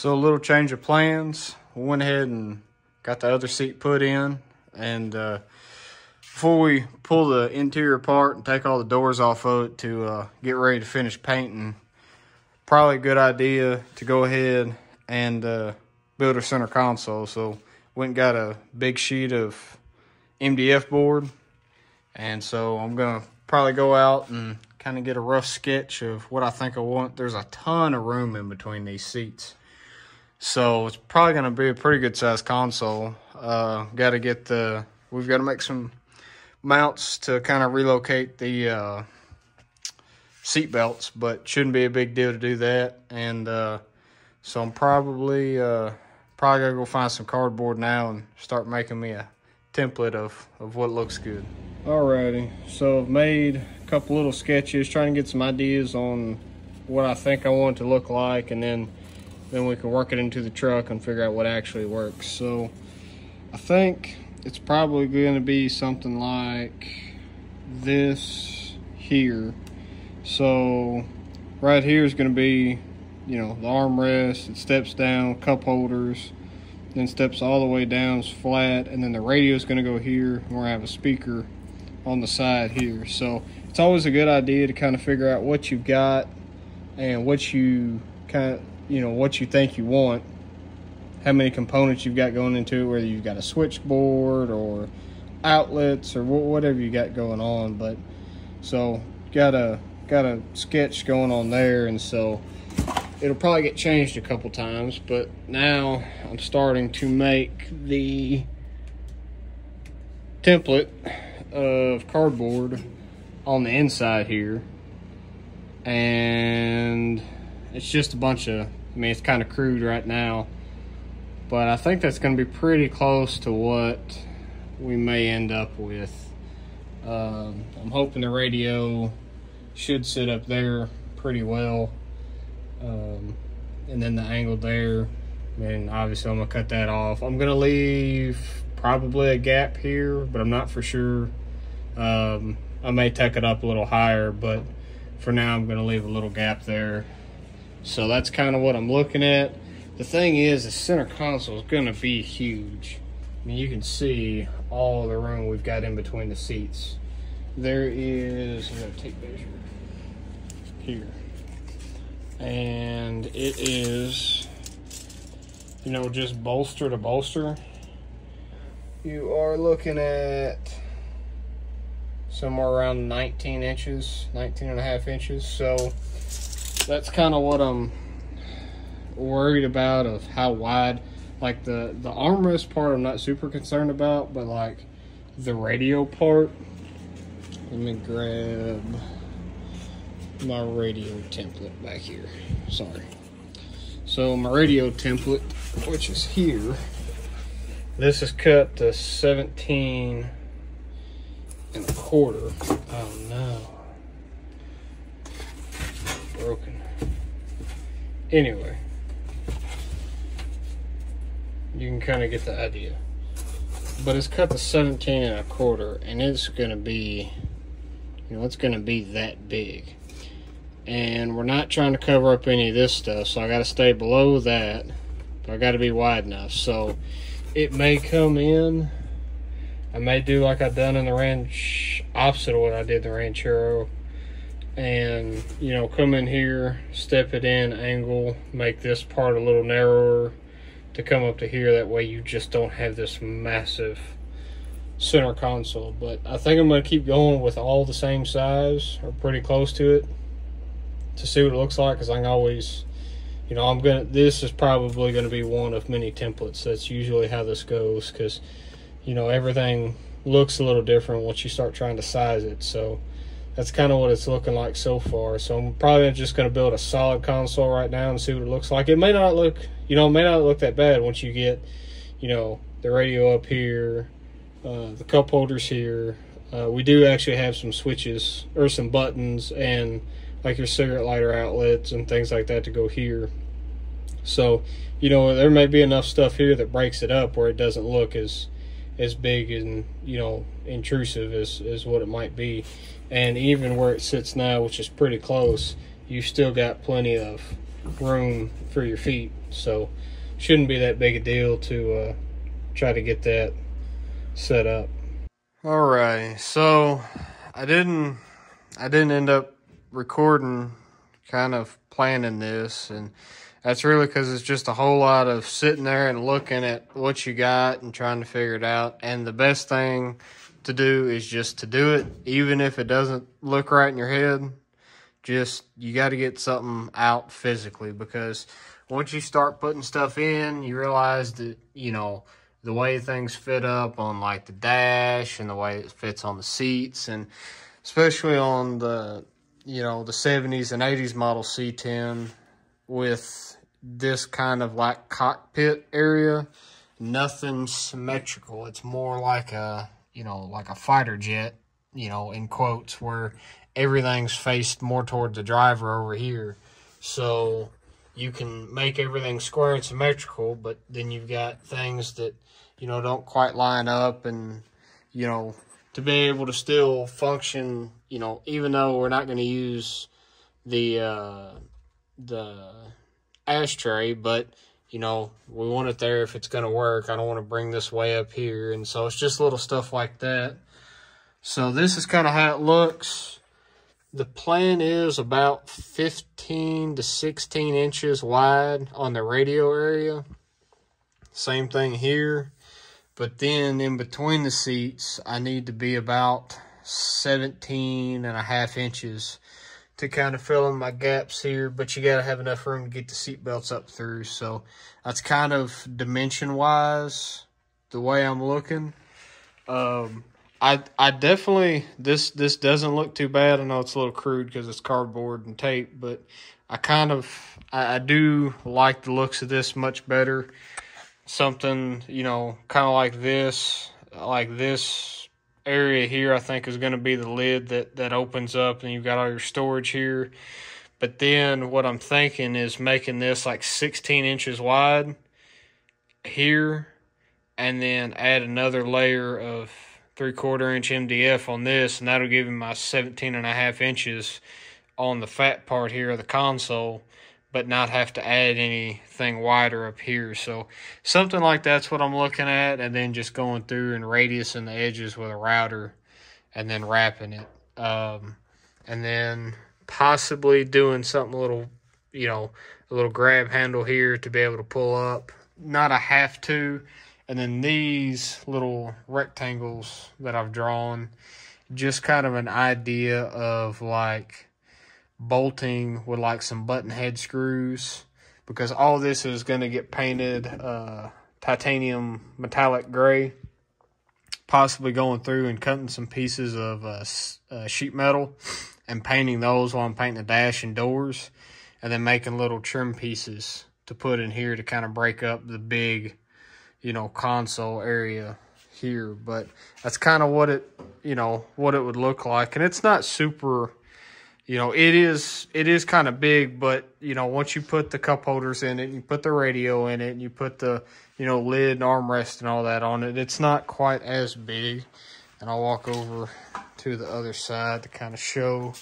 So a little change of plans. We went ahead and got the other seat put in. And uh, before we pull the interior apart and take all the doors off of it to uh, get ready to finish painting, probably a good idea to go ahead and uh, build a center console. So went and got a big sheet of MDF board. And so I'm going to probably go out and kind of get a rough sketch of what I think I want. There's a ton of room in between these seats. So it's probably going to be a pretty good size console. Uh, got to get the, we've got to make some mounts to kind of relocate the uh, seat belts, but shouldn't be a big deal to do that. And uh, so I'm probably, uh, probably going to go find some cardboard now and start making me a template of, of what looks good. Alrighty, so I've made a couple little sketches, trying to get some ideas on what I think I want it to look like, and then then we can work it into the truck and figure out what actually works. So I think it's probably going to be something like this here. So right here is going to be, you know, the armrest. It steps down, cup holders, then steps all the way down, is flat, and then the radio is going to go here. And we're going to have a speaker on the side here. So it's always a good idea to kind of figure out what you've got and what you kind of you know what you think you want how many components you've got going into it whether you've got a switchboard or outlets or whatever you got going on but so got a got a sketch going on there and so it'll probably get changed a couple times but now I'm starting to make the template of cardboard on the inside here and it's just a bunch of I mean, it's kind of crude right now, but I think that's going to be pretty close to what we may end up with. Um, I'm hoping the radio should sit up there pretty well. Um, and then the angle there, mean, obviously I'm going to cut that off. I'm going to leave probably a gap here, but I'm not for sure. Um, I may tuck it up a little higher, but for now I'm going to leave a little gap there so that's kind of what I'm looking at. The thing is, the center console is going to be huge. I mean, you can see all the room we've got in between the seats. There is, I'm going to take measure here. And it is, you know, just bolster to bolster. You are looking at somewhere around 19 inches, 19 and a half inches. So that's kind of what I'm worried about of how wide like the the armrest part I'm not super concerned about but like the radio part let me grab my radio template back here. Sorry. So my radio template which is here this is cut to 17 and a quarter. Oh no. Broken Anyway, you can kind of get the idea. But it's cut to 17 and a quarter, and it's going to be, you know, it's going to be that big. And we're not trying to cover up any of this stuff, so I got to stay below that. But I got to be wide enough. So it may come in. I may do like I've done in the ranch, opposite of what I did in the Ranchero and you know come in here step it in angle make this part a little narrower to come up to here. That way you just don't have this massive center console. But I think I'm going to keep going with all the same size or pretty close to it to see what it looks like because I can always you know I'm gonna this is probably going to be one of many templates. That's usually how this goes because you know everything looks a little different once you start trying to size it. So that's kind of what it's looking like so far. So I'm probably just going to build a solid console right now and see what it looks like. It may not look, you know, it may not look that bad once you get, you know, the radio up here, uh, the cup holders here. Uh, we do actually have some switches or some buttons and like your cigarette lighter outlets and things like that to go here. So, you know, there may be enough stuff here that breaks it up where it doesn't look as as big and you know intrusive as, as what it might be and even where it sits now which is pretty close you still got plenty of room for your feet So shouldn't be that big a deal to uh, try to get that set up. Alright, so I didn't I didn't end up recording kind of planning this and that's really because it's just a whole lot of sitting there and looking at what you got and trying to figure it out. And the best thing to do is just to do it, even if it doesn't look right in your head. Just you got to get something out physically because once you start putting stuff in, you realize that you know the way things fit up on like the dash and the way it fits on the seats and especially on the you know the 70s and 80s model C10 with this kind of like cockpit area nothing symmetrical it's more like a you know like a fighter jet you know in quotes where everything's faced more toward the driver over here. So you can make everything square and symmetrical but then you've got things that you know don't quite line up and you know to be able to still function you know even though we're not going to use the uh the ashtray, but you know, we want it there if it's going to work. I don't want to bring this way up here. And so it's just little stuff like that. So this is kind of how it looks. The plan is about 15 to 16 inches wide on the radio area. Same thing here. But then in between the seats, I need to be about 17 and a half inches to kind of fill in my gaps here, but you got to have enough room to get the seat belts up through. So that's kind of dimension wise the way I'm looking. Um, I I definitely this this doesn't look too bad. I know it's a little crude because it's cardboard and tape, but I kind of I, I do like the looks of this much better. Something you know, kind of like this, like this area here, I think, is going to be the lid that, that opens up and you've got all your storage here. But then what I'm thinking is making this like 16 inches wide here and then add another layer of three quarter inch MDF on this and that'll give me my 17 and a half inches on the fat part here of the console but not have to add anything wider up here. So something like that's what I'm looking at, and then just going through and radiusing the edges with a router, and then wrapping it, um, and then possibly doing something a little, you know, a little grab handle here to be able to pull up. Not a have to, and then these little rectangles that I've drawn, just kind of an idea of like bolting with like some button head screws because all this is going to get painted uh, titanium metallic gray possibly going through and cutting some pieces of uh, uh, sheet metal and painting those while I'm painting the dash and doors and then making little trim pieces to put in here to kind of break up the big you know console area here. But that's kind of what it you know what it would look like. And it's not super you know, it is it is kind of big, but you know, once you put the cup holders in it, and you put the radio in it, and you put the you know lid and armrest and all that on it, it's not quite as big. And I'll walk over to the other side to kind of show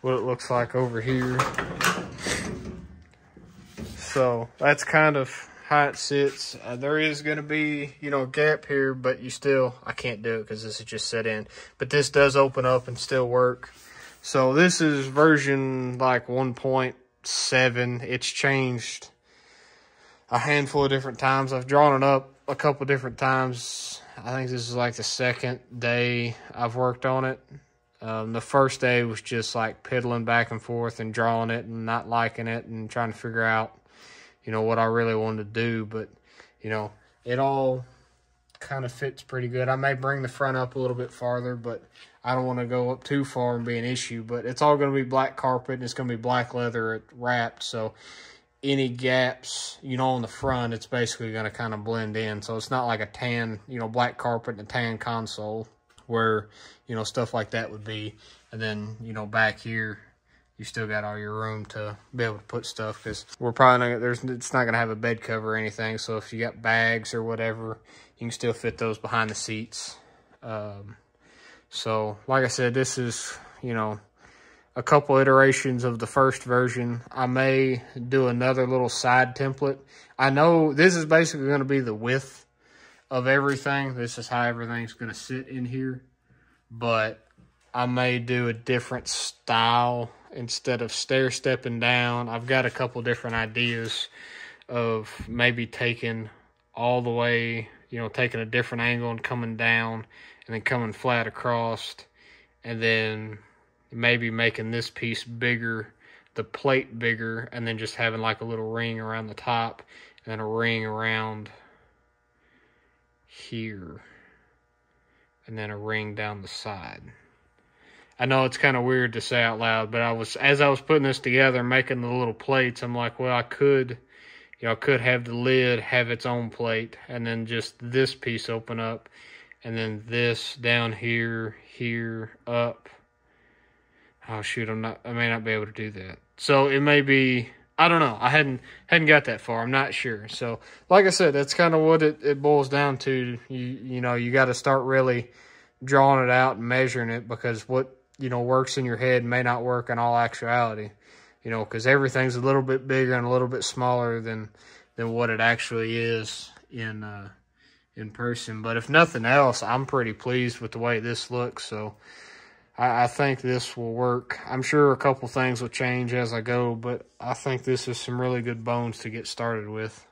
what it looks like over here. So that's kind of how it sits. Uh, there is going to be, you know, a gap here, but you still, I can't do it because this is just set in. But this does open up and still work. So this is version like 1.7. It's changed a handful of different times. I've drawn it up a couple different times. I think this is like the second day I've worked on it. Um, the first day was just like piddling back and forth and drawing it and not liking it and trying to figure out, you know, what I really wanted to do. But, you know, it all kind of fits pretty good. I may bring the front up a little bit farther, but I don't want to go up too far and be an issue. But it's all going to be black carpet and it's going to be black leather wrapped. So any gaps, you know, on the front, it's basically going to kind of blend in. So it's not like a tan, you know, black carpet and a tan console where, you know, stuff like that would be. And then, you know, back here, you still got all your room to be able to put stuff because we're probably not, there's, it's not going to have a bed cover or anything. So if you got bags or whatever, you can still fit those behind the seats. Um, so like I said, this is, you know, a couple iterations of the first version. I may do another little side template. I know this is basically going to be the width of everything. This is how everything's going to sit in here. But I may do a different style instead of stair stepping down. I've got a couple different ideas of maybe taking all the way, you know, taking a different angle and coming down and then coming flat across and then maybe making this piece bigger, the plate bigger, and then just having like a little ring around the top and then a ring around here and then a ring down the side. I know it's kind of weird to say out loud, but I was as I was putting this together, making the little plates, I'm like, well, I could, you know, I could have the lid have its own plate, and then just this piece open up, and then this down here, here, up. Oh shoot, I'm not. I may not be able to do that. So it may be. I don't know. I hadn't hadn't got that far. I'm not sure. So like I said, that's kind of what it, it boils down to. You you know you got to start really drawing it out and measuring it because what you know, works in your head may not work in all actuality, you know, because everything's a little bit bigger and a little bit smaller than than what it actually is in uh, in person. But if nothing else, I'm pretty pleased with the way this looks. So I, I think this will work. I'm sure a couple things will change as I go, but I think this is some really good bones to get started with.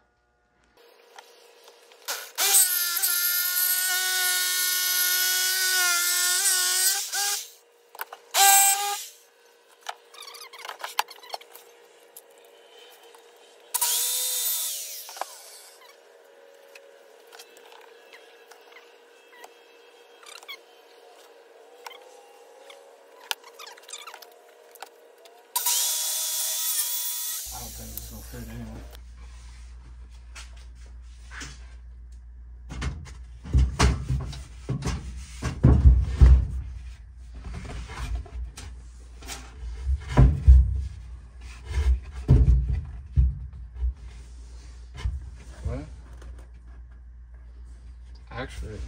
Actually.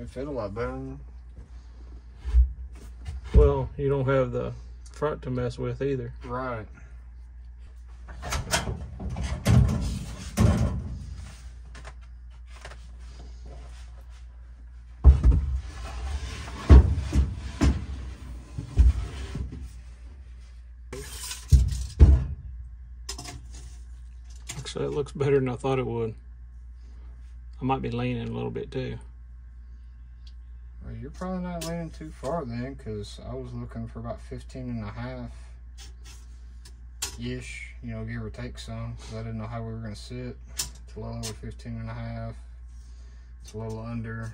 It fit a lot better. Well, you don't have the front to mess with either. Right. Looks better than I thought it would. I might be leaning a little bit too. Well, you're probably not leaning too far then, because I was looking for about 15 and a half ish, you know, give or take some, because I didn't know how we were going to sit. It's a little over 15 and a half. It's a little under.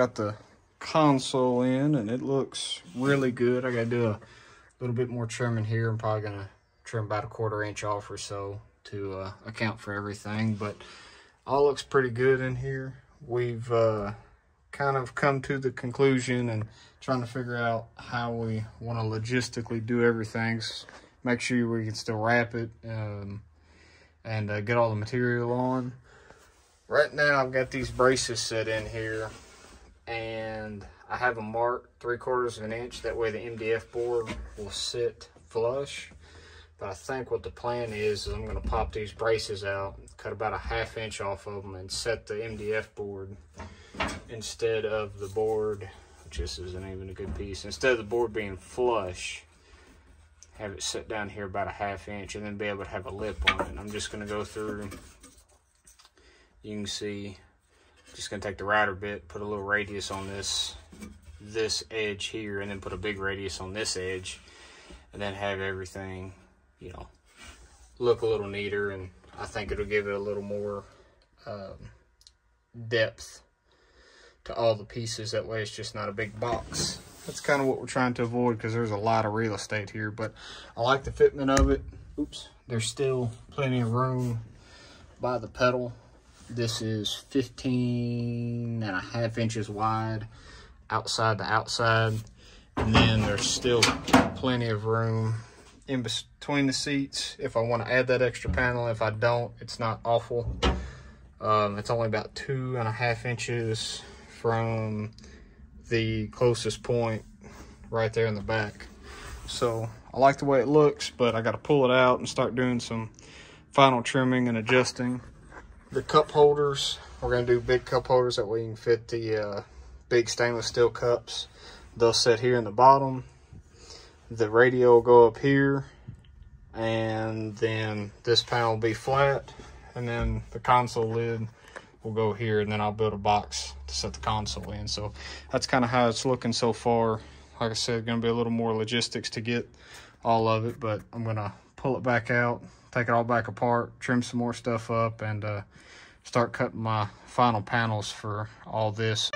Got the console in and it looks really good. I gotta do a little bit more trimming here. I'm probably gonna trim about a quarter inch off or so to uh, account for everything, but all looks pretty good in here. We've uh, kind of come to the conclusion and trying to figure out how we want to logistically do everything. Make sure we can still wrap it um, and uh, get all the material on right now I've got these braces set in here and I have a mark three quarters of an inch. That way the MDF board will sit flush. But I think what the plan is, is I'm gonna pop these braces out, cut about a half inch off of them and set the MDF board instead of the board, which this isn't even a good piece, instead of the board being flush, have it set down here about a half inch and then be able to have a lip on it. I'm just gonna go through, you can see, just gonna take the router bit, put a little radius on this, this edge here, and then put a big radius on this edge, and then have everything, you know, look a little neater, and I think it'll give it a little more um, depth to all the pieces. That way it's just not a big box. That's kind of what we're trying to avoid because there's a lot of real estate here, but I like the fitment of it. Oops, there's still plenty of room by the pedal. This is 15 and a half inches wide outside to outside. And then there's still plenty of room in between the seats if I want to add that extra panel. If I don't, it's not awful. Um, it's only about two and a half inches from the closest point right there in the back. So I like the way it looks, but I got to pull it out and start doing some final trimming and adjusting. The cup holders, we're going to do big cup holders that we can fit the uh, big stainless steel cups. They'll sit here in the bottom. The radio will go up here and then this panel will be flat and then the console lid will go here and then I'll build a box to set the console in. So that's kind of how it's looking so far. Like I said, going to be a little more logistics to get all of it, but I'm going to pull it back out, take it all back apart, trim some more stuff up, and uh, start cutting my final panels for all this.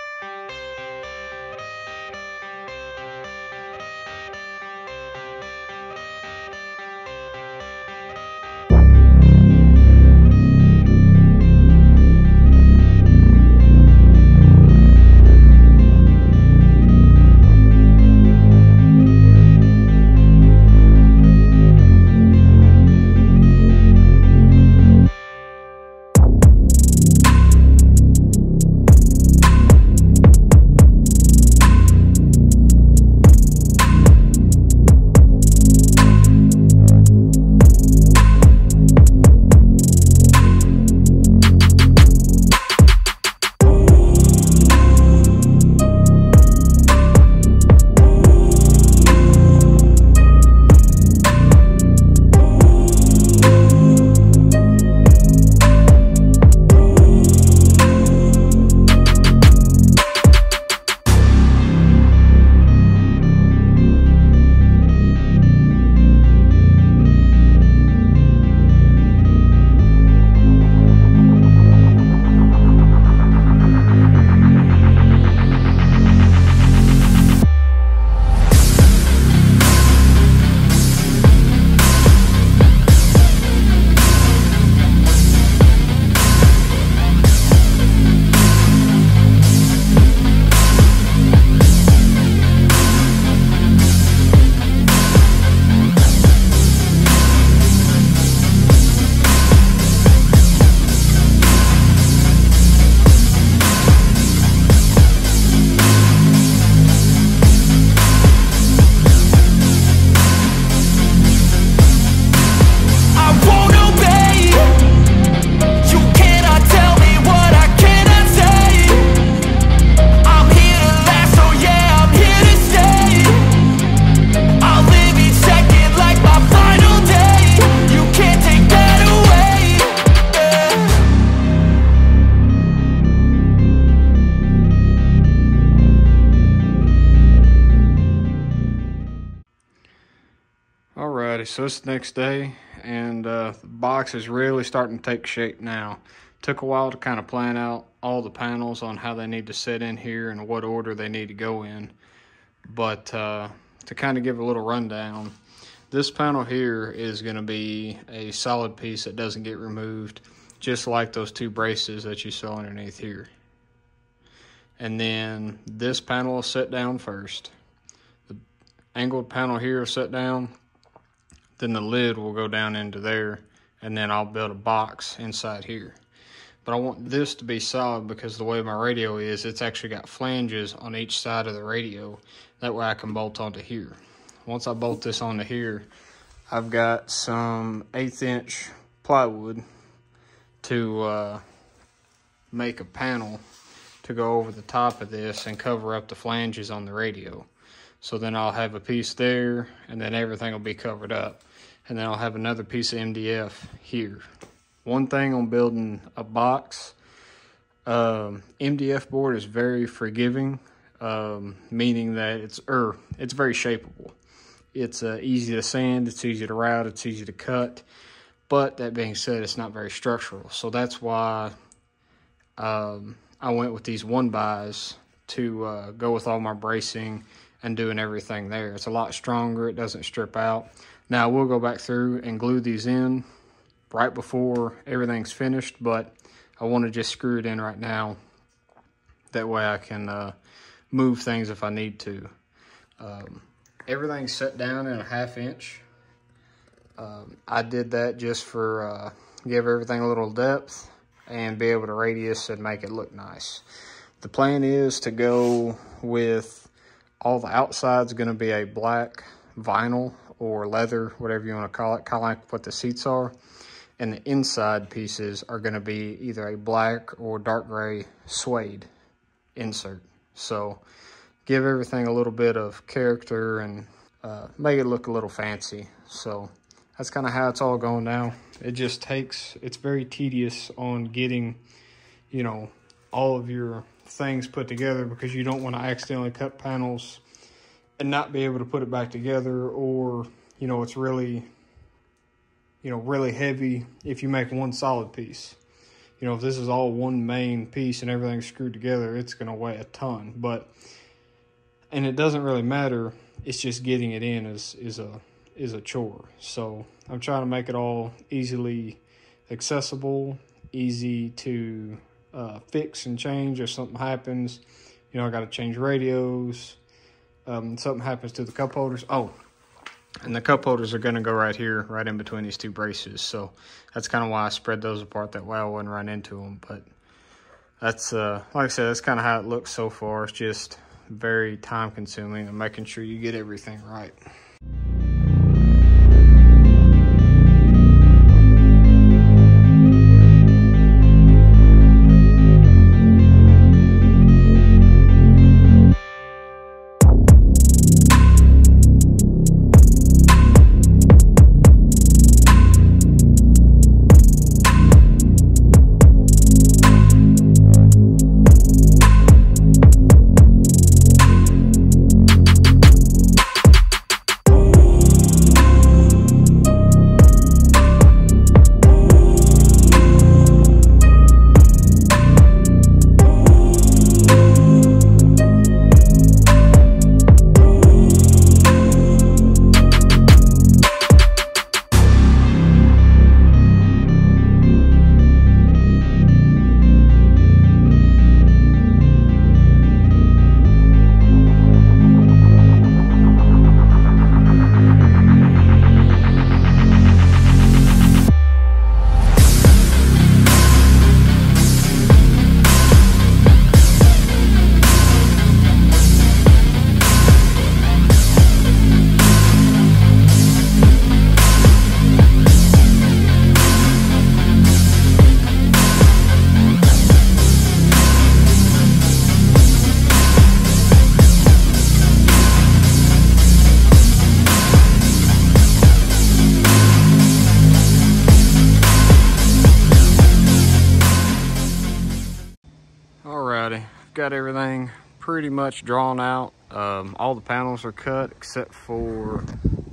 Next day, and uh, the box is really starting to take shape now. Took a while to kind of plan out all the panels on how they need to sit in here and what order they need to go in. But uh, to kind of give a little rundown, this panel here is going to be a solid piece that doesn't get removed, just like those two braces that you saw underneath here. And then this panel will sit down first. The angled panel here will sit down then the lid will go down into there and then I'll build a box inside here. but I want this to be solid because the way my radio is, it's actually got flanges on each side of the radio. That way I can bolt onto here. Once I bolt this onto here, I've got some eighth inch plywood to uh, make a panel to go over the top of this and cover up the flanges on the radio. So then I'll have a piece there and then everything will be covered up. And then I'll have another piece of MDF here. One thing on building a box, um, MDF board is very forgiving, um, meaning that it's er, it's very shapeable. It's uh, easy to sand, it's easy to route, it's easy to cut. But that being said, it's not very structural. So that's why um, I went with these one buys to uh, go with all my bracing and doing everything there. It's a lot stronger. It doesn't strip out. Now we'll go back through and glue these in right before everything's finished, but I want to just screw it in right now. That way I can uh, move things if I need to. Um, everything's set down in a half inch. Um, I did that just for uh, give everything a little depth and be able to radius and make it look nice. The plan is to go with all the outside's going to be a black vinyl or leather, whatever you want to call it, kind of like what the seats are and the inside pieces are going to be either a black or dark gray suede insert. So give everything a little bit of character and uh, make it look a little fancy. So that's kind of how it's all going now. It just takes, it's very tedious on getting, you know, all of your things put together because you don't want to accidentally cut panels and not be able to put it back together or, you know, it's really you know, really heavy if you make one solid piece. You know, if this is all one main piece and everything's screwed together, it's going to weigh a ton. But, and it doesn't really matter. It's just getting it in is, is a, is a chore. So I'm trying to make it all easily accessible, easy to uh, fix and change if something happens. You know, I got to change radios. Um, something happens to the cup holders. Oh, and the cup holders are going to go right here, right in between these two braces. So that's kind of why I spread those apart that way I wouldn't run into them. But that's, uh, like I said, that's kind of how it looks so far. It's just very time consuming and making sure you get everything right. Pretty much drawn out. Um, all the panels are cut except for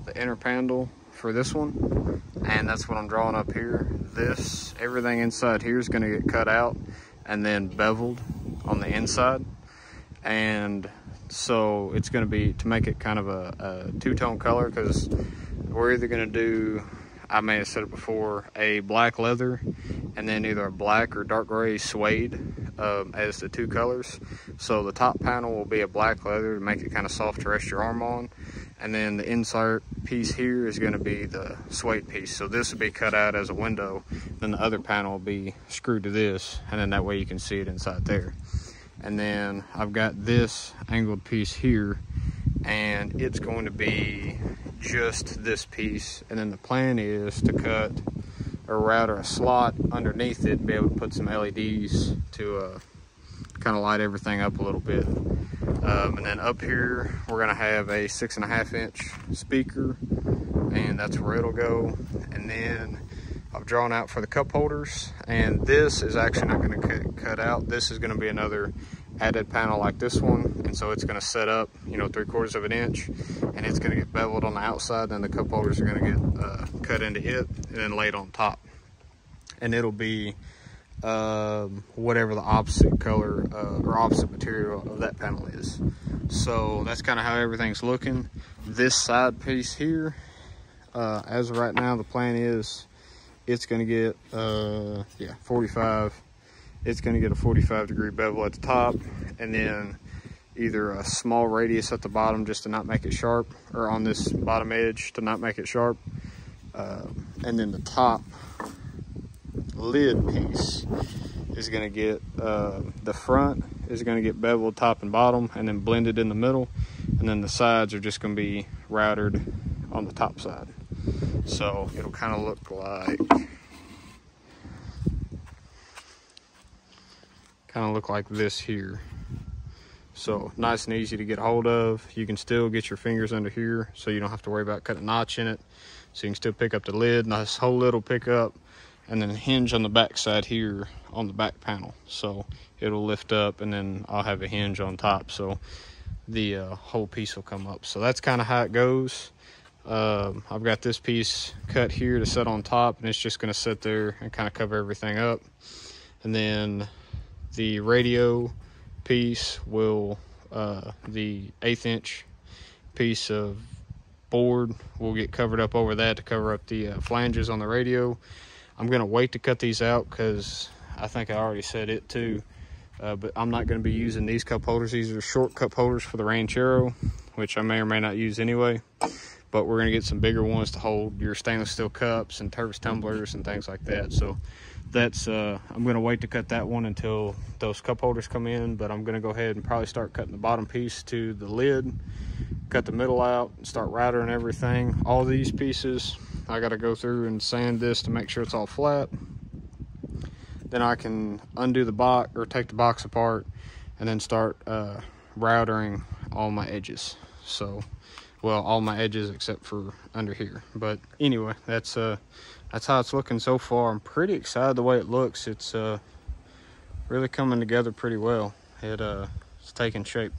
the inner panel for this one. And that's what I'm drawing up here. This, everything inside here is gonna get cut out and then beveled on the inside. And so it's gonna be, to make it kind of a, a two-tone color, because we're either gonna do, I may have said it before, a black leather and then either a black or dark gray suede um, as the two colors. So the top panel will be a black leather to make it kind of soft to rest your arm on. And then the insert piece here is gonna be the suede piece. So this will be cut out as a window. Then the other panel will be screwed to this. And then that way you can see it inside there. And then I've got this angled piece here and it's going to be just this piece. And then the plan is to cut a router, a slot underneath it, and be able to put some LEDs to uh, kind of light everything up a little bit. Um, and then up here, we're gonna have a six and a half inch speaker and that's where it'll go. And then I've drawn out for the cup holders and this is actually not gonna cut, cut out. This is gonna be another added panel like this one. And so it's gonna set up, you know, three quarters of an inch and it's gonna get beveled on the outside then the cup holders are gonna get uh, cut into it and then laid on top. And it'll be um, whatever the opposite color uh, or opposite material of that panel is. So that's kind of how everything's looking. This side piece here, uh, as of right now, the plan is it's going to get, uh, yeah, 45. It's going to get a 45 degree bevel at the top and then either a small radius at the bottom just to not make it sharp or on this bottom edge to not make it sharp. Uh, and then the top lid piece is going to get uh, the front is going to get beveled top and bottom and then blended in the middle and then the sides are just going to be routered on the top side so it'll kind of look like kind of look like this here. So nice and easy to get hold of. You can still get your fingers under here so you don't have to worry about cutting a notch in it. So you can still pick up the lid nice whole little pick up and then a hinge on the back side here on the back panel. So it'll lift up and then I'll have a hinge on top so the uh, whole piece will come up. So that's kind of how it goes. Um, I've got this piece cut here to set on top and it's just going to sit there and kind of cover everything up. And then the radio piece will uh, the eighth inch piece of board will get covered up over that to cover up the uh, flanges on the radio I'm gonna wait to cut these out because I think I already said it too. Uh, but I'm not gonna be using these cup holders. These are short cup holders for the Ranchero, which I may or may not use anyway. But we're gonna get some bigger ones to hold your stainless steel cups and Tervis tumblers and things like that. So that's, uh, I'm gonna wait to cut that one until those cup holders come in, but I'm gonna go ahead and probably start cutting the bottom piece to the lid, cut the middle out and start routering everything. All these pieces, I got to go through and sand this to make sure it's all flat. Then I can undo the box or take the box apart and then start uh, routering all my edges. So, well, all my edges except for under here. But anyway, that's uh, that's how it's looking so far. I'm pretty excited the way it looks. It's uh, really coming together pretty well. It uh, it's taking shape.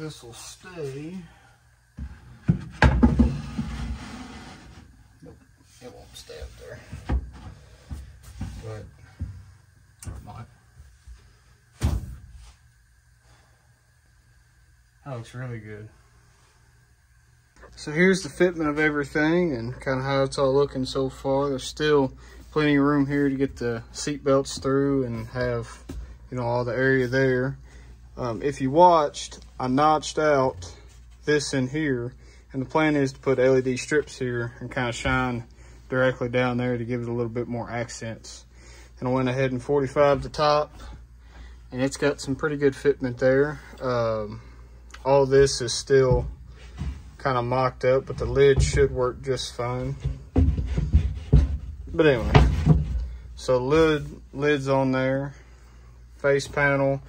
This will stay. Nope, it won't stay up there. But might. That looks really good. So here's the fitment of everything and kind of how it's all looking so far. There's still plenty of room here to get the seat belts through and have, you know, all the area there. Um, if you watched, I notched out this in here, and the plan is to put LED strips here and kind of shine directly down there to give it a little bit more accents. And I went ahead and 45 the top, and it's got some pretty good fitment there. Um, all this is still kind of mocked up, but the lid should work just fine. But anyway, so lid lid's on there, face panel.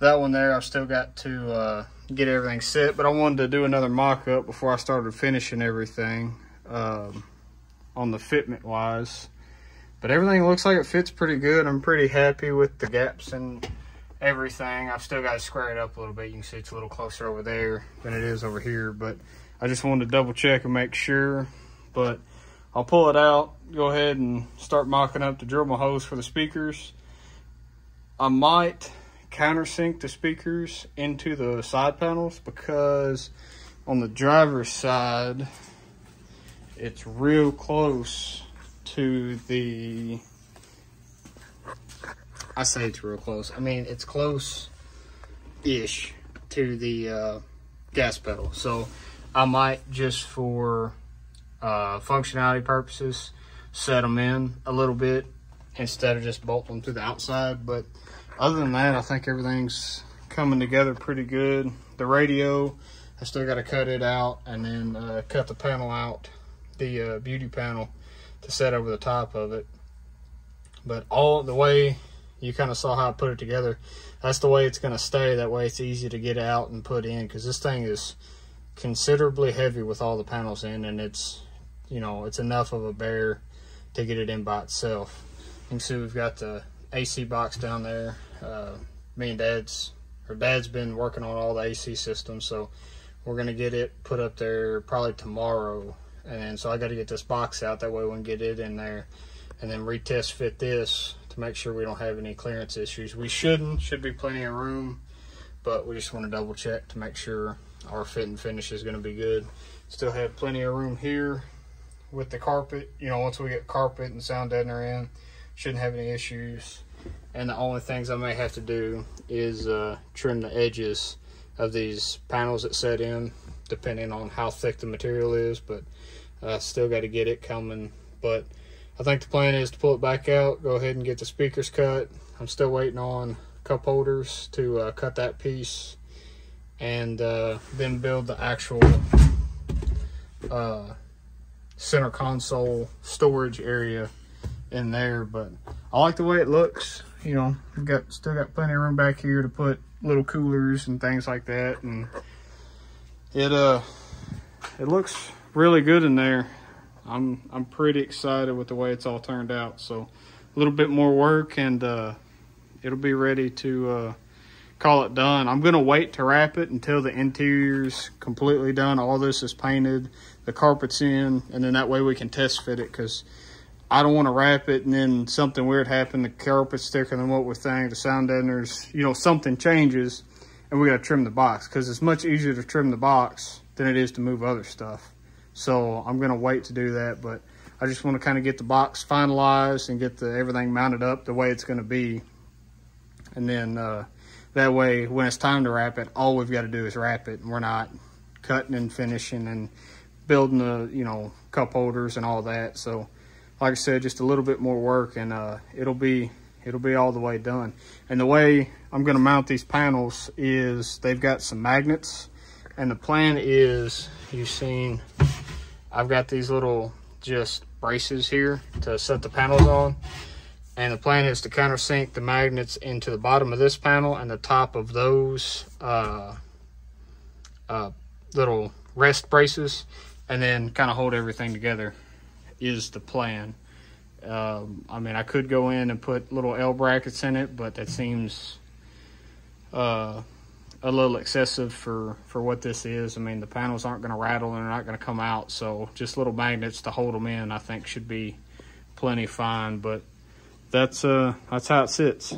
That one there, I've still got to uh, get everything set, but I wanted to do another mock-up before I started finishing everything um, on the fitment wise. But everything looks like it fits pretty good. I'm pretty happy with the gaps and everything. I've still got to square it up a little bit. You can see it's a little closer over there than it is over here, but I just wanted to double check and make sure. But I'll pull it out, go ahead and start mocking up drill my hose for the speakers. I might countersink the speakers into the side panels because on the driver's side, it's real close to the I say it's real close. I mean, it's close-ish to the uh, gas pedal. So I might just for uh, functionality purposes set them in a little bit instead of just bolting them to the outside. But other than that, I think everything's coming together pretty good. The radio, I still got to cut it out and then uh, cut the panel out, the uh, beauty panel, to set over the top of it. But all the way you kind of saw how I put it together. That's the way it's going to stay. That way it's easy to get out and put in because this thing is considerably heavy with all the panels in and it's, you know, it's enough of a bear to get it in by itself. You can see we've got the AC box down there. Uh, me and Dad's, or Dad's been working on all the AC systems, so we're to get it put up there probably tomorrow. And so I got to get this box out. That way we can get it in there and then retest fit this to make sure we don't have any clearance issues. We shouldn't, should be plenty of room, but we just want to double check to make sure our fit and finish is going to be good. Still have plenty of room here with the carpet. You know, once we get carpet and sound deadener in, shouldn't have any issues. And the only things I may have to do is uh, trim the edges of these panels that set in, depending on how thick the material is, but I still got to get it coming. But I think the plan is to pull it back out, go ahead and get the speakers cut. I'm still waiting on cup holders to uh, cut that piece and uh, then build the actual uh, center console storage area in there. But I like the way it looks. You know, we've got still got plenty of room back here to put little coolers and things like that. And it uh, it looks really good in there. I'm I'm pretty excited with the way it's all turned out. So a little bit more work and uh, it'll be ready to uh, call it done. I'm gonna wait to wrap it until the interior's completely done. All this is painted, the carpet's in, and then that way we can test fit it because I don't want to wrap it and then something weird happen. The carpet's thicker than what we're saying. The sound deadeners, you know, something changes and we got to trim the box because it's much easier to trim the box than it is to move other stuff. So I'm going to wait to do that, but I just want to kind of get the box finalized and get the everything mounted up the way it's going to be. And then uh, that way, when it's time to wrap it, all we've got to do is wrap it. And we're not cutting and finishing and building the, you know, cup holders and all that. So like I said, just a little bit more work and uh, it'll be it'll be all the way done. And the way I'm gonna mount these panels is they've got some magnets and the plan is, you've seen, I've got these little just braces here to set the panels on. And the plan is to countersink the magnets into the bottom of this panel and the top of those uh, uh, little rest braces and then kind of hold everything together is the plan. Um, I mean, I could go in and put little L brackets in it, but that seems uh, a little excessive for, for what this is. I mean, the panels aren't going to rattle and they're not going to come out, so just little magnets to hold them in, I think, should be plenty fine. But that's uh, that's how it sits.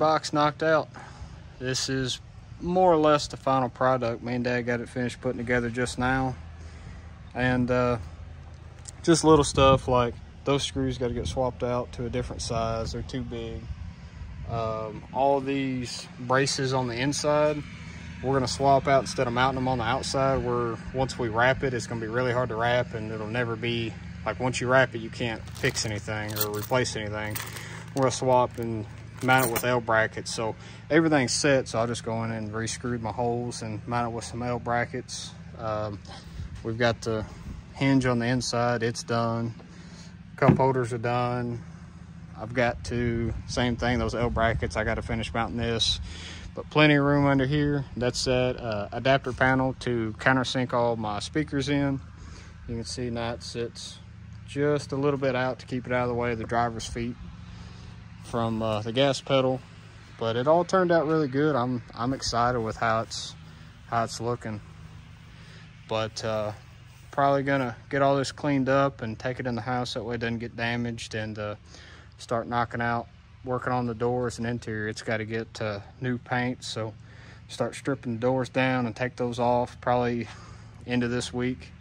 Box knocked out. This is more or less the final product. Me and Dad got it finished putting together just now. And uh, just little stuff like those screws got to get swapped out to a different size. They're too big. Um, all these braces on the inside, we're gonna swap out instead of mounting them on the outside where once we wrap it, it's gonna be really hard to wrap and it'll never be, like once you wrap it, you can't fix anything or replace anything. We're gonna swap and mount it with L brackets. So everything's set, so I'll just go in and re-screwed my holes and mount it with some L brackets. Um, we've got the hinge on the inside, it's done. Cup holders are done. I've got to, same thing, those L brackets, I got to finish mounting this. But plenty of room under here. That's that uh, adapter panel to countersink all my speakers in. You can see it sits just a little bit out to keep it out of the way of the driver's feet from uh, the gas pedal but it all turned out really good. I'm i'm excited with how it's how it's looking. But uh, probably gonna get all this cleaned up and take it in the house. That way it doesn't get damaged and uh, start knocking out working on the doors and interior. It's got to get uh, new paint. So start stripping the doors down and take those off probably into this week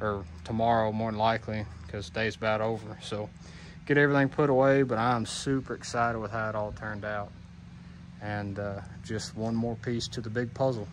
or tomorrow more than likely because day's about over. So get everything put away, but I'm super excited with how it all turned out. And uh, just one more piece to the big puzzle.